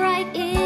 Right in.